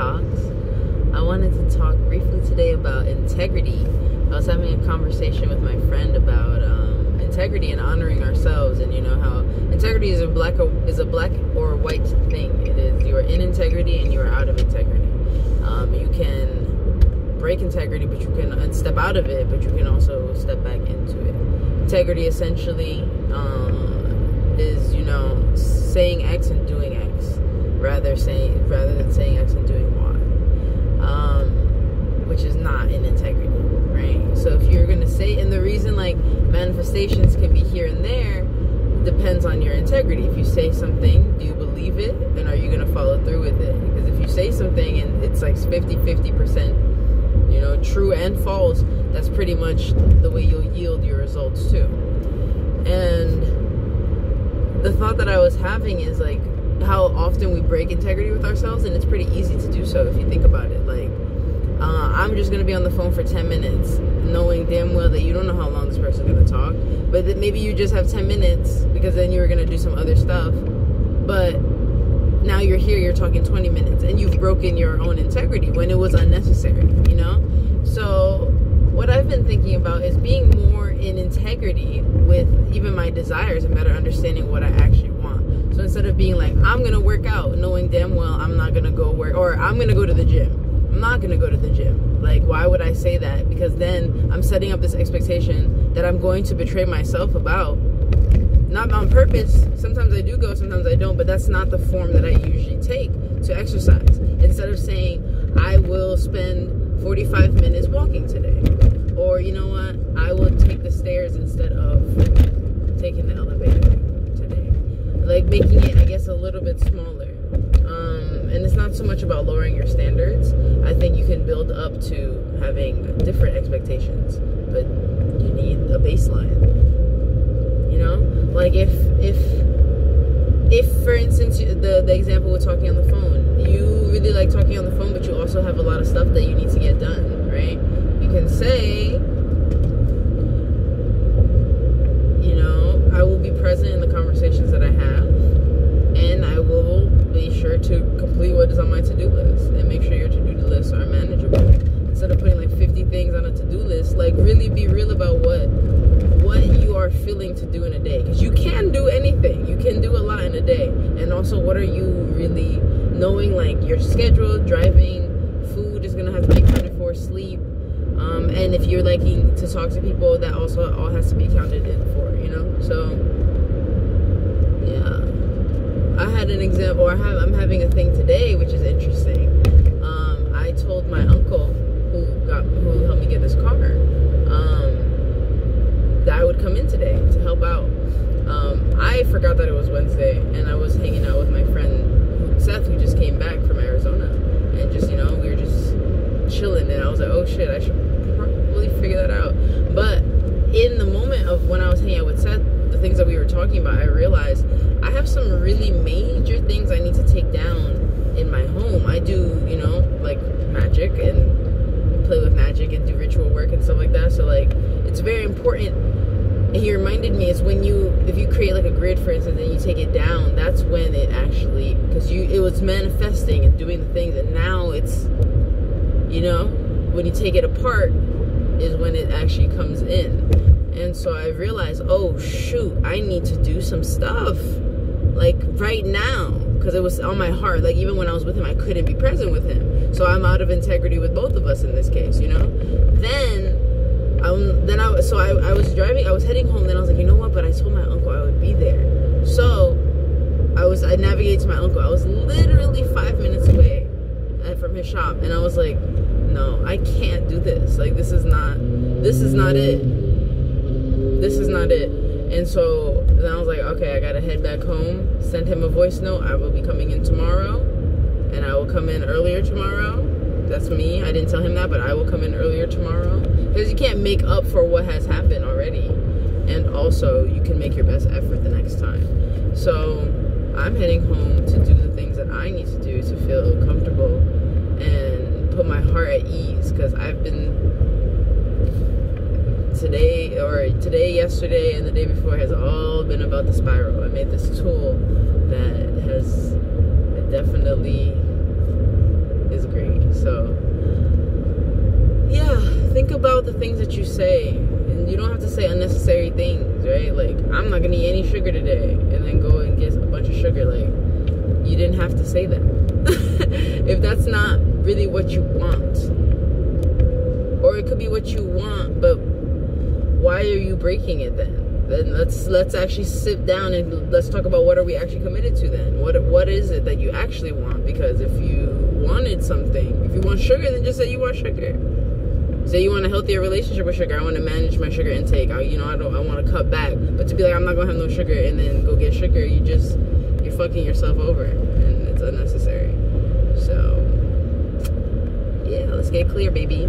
Talks. I wanted to talk briefly today about integrity. I was having a conversation with my friend about um, integrity and honoring ourselves, and you know how integrity is a black is a black or white thing. It is you are in integrity and you are out of integrity. Um, you can break integrity, but you can step out of it, but you can also step back into it. Integrity essentially um, is you know saying X and doing X rather saying rather than saying X and doing Y, um, which is not in integrity, right? So if you're gonna say, and the reason like manifestations can be here and there depends on your integrity. If you say something, do you believe it, and are you gonna follow through with it? Because if you say something and it's like 50 50 percent, you know, true and false, that's pretty much the way you'll yield your results too. And the thought that I was having is like how often we break integrity with ourselves, and it's pretty easy to do so if you think about it. Like, uh, I'm just gonna be on the phone for 10 minutes, knowing damn well that you don't know how long this person's gonna talk, but that maybe you just have 10 minutes because then you were gonna do some other stuff, but now you're here, you're talking 20 minutes, and you've broken your own integrity when it was unnecessary, you know? So, what I've been thinking about is being more in integrity with even my desires and better understanding what I actually want. So instead of being like, I'm gonna work out, knowing damn well I'm not gonna go work, or I'm gonna go to the gym. I'm not gonna go to the gym. Like, why would I say that? Because then I'm setting up this expectation that I'm going to betray myself about. Not on purpose. Sometimes I do go, sometimes I don't, but that's not the form that I usually take to exercise. Instead of saying, I will spend 45 minutes walking today or you know what? I will take the stairs instead of taking the elevator today. Like making it, I guess, a little bit smaller. Um, and it's not so much about lowering your standards. I think you can build up to having different expectations, but you need a baseline. You know, like if if if for instance the the example we're talking on the phone, you really like talking on the phone, but you also have a lot of stuff that you need to get done, right? You can say, you know, I will be present in the conversations that I have, and I will be sure to complete what is on my to do list and make sure your to do lists are manageable. Instead of putting like 50 things on a to do list, like really be real about what what you are feeling to do in a day because you can do anything you can do a lot in a day and also what are you really knowing like your schedule driving food is gonna have to be accounted for sleep um, and if you're liking to talk to people, that also all has to be counted in for, you know? So, yeah. I had an example, I have, I'm having a thing today, which is interesting. Um, I told my uncle, who got, who helped me get this car, um, that I would come in today to help out. Um, I forgot that it was Wednesday, and I was hanging out with my friend Seth, who just came back from Arizona, and just, you know, we were just chilling, and I was like, oh shit, I should probably figure that out. But in the moment of when I was hanging out with Seth, the things that we were talking about, I realized I have some really major things I need to take down in my home. I do, you know, like magic and play with magic and do ritual work and stuff like that. So like it's very important and he reminded me is when you if you create like a grid for instance and you take it down that's when it actually because you it was manifesting and doing the things and now it's you know when you take it apart is when it actually comes in. And so I realized, oh shoot, I need to do some stuff like right now because it was on my heart. Like even when I was with him, I couldn't be present with him. So I'm out of integrity with both of us in this case, you know. Then, um, then I so I, I was driving. I was heading home. Then I was like, you know what? But I told my uncle I would be there. So I was I navigated to my uncle. I was literally five minutes away uh, from his shop, and I was like, no, I can't do this. Like this is not this is not it. This is not it. And so then I was like, okay, I gotta head back home, send him a voice note. I will be coming in tomorrow, and I will come in earlier tomorrow. That's me. I didn't tell him that, but I will come in earlier can't make up for what has happened already, and also you can make your best effort the next time. So I'm heading home to do the things that I need to do to feel comfortable and put my heart at ease because I've been today or today, yesterday, and the day before has all been about the spiral. I made this tool that has definitely is great things that you say, and you don't have to say unnecessary things, right? Like, I'm not gonna eat any sugar today, and then go and get a bunch of sugar. Like, you didn't have to say that. if that's not really what you want, or it could be what you want, but why are you breaking it then? Then let's let's actually sit down and let's talk about what are we actually committed to then? What what is it that you actually want? Because if you wanted something, if you want sugar, then just say you want sugar. Say you want a healthier relationship with sugar. I want to manage my sugar intake. I, you know, I don't. I want to cut back. But to be like, I'm not gonna have no sugar, and then go get sugar, you just you're fucking yourself over, and it's unnecessary. So yeah, let's get clear, baby.